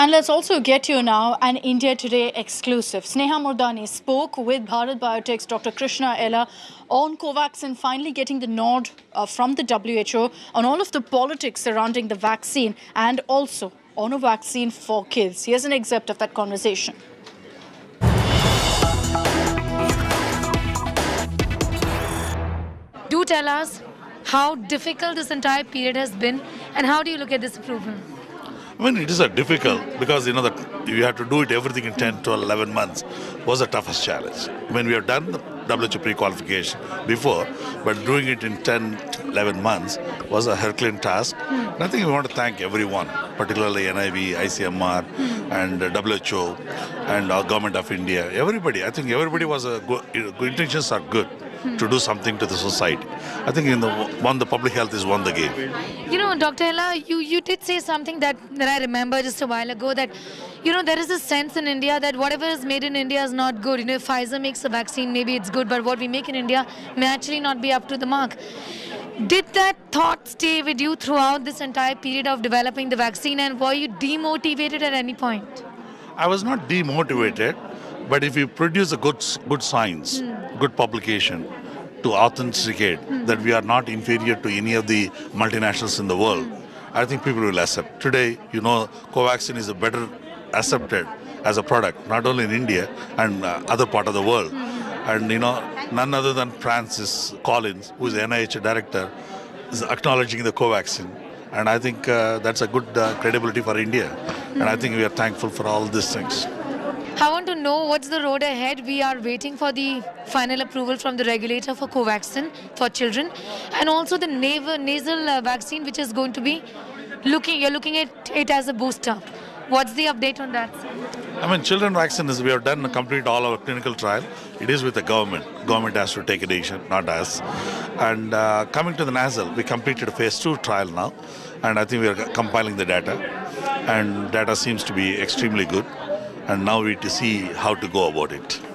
And let's also get you now an India Today exclusive. Sneha Mordani spoke with Bharat Biotech's Dr. Krishna Ella on Covaxin finally getting the nod uh, from the WHO on all of the politics surrounding the vaccine and also on a vaccine for kids. Here's an excerpt of that conversation. Do tell us how difficult this entire period has been and how do you look at this approval? I mean, it is a difficult because you know that you have to do it everything in 10, 12, 11 months was the toughest challenge. When we have done the WHO pre-qualification before, but doing it in 10, 11 months was a Herculean task. And I think we want to thank everyone, particularly NIV, ICMR, and WHO, and our government of India. Everybody, I think everybody was a good intentions are good to do something to the society. I think in the one, the public health is one the game. You know, Dr. Ella, you, you did say something that, that I remember just a while ago that, you know, there is a sense in India that whatever is made in India is not good. You know, if Pfizer makes a vaccine, maybe it's good, but what we make in India may actually not be up to the mark. Did that thought stay with you throughout this entire period of developing the vaccine and were you demotivated at any point? I was not demotivated, but if you produce a good good science, hmm. Good publication to authenticate that we are not inferior to any of the multinationals in the world, I think people will accept. Today, you know, Covaxin is a better accepted as a product, not only in India and uh, other part of the world. And you know, none other than Francis Collins, who is the NIH director, is acknowledging the Covaxin. And I think uh, that's a good uh, credibility for India. And I think we are thankful for all these things. I want to know what's the road ahead. We are waiting for the final approval from the regulator for Covaxin for children and also the nasal, uh, vaccine which is going to be looking, you're looking at it as a booster. What's the update on that? I mean, children vaccine is we have done complete all our clinical trial. It is with the government. Government has to take a decision, not us. And uh, coming to the nasal, we completed a phase two trial now, and I think we are compiling the data, and data seems to be extremely good. And now we need to see how to go about it.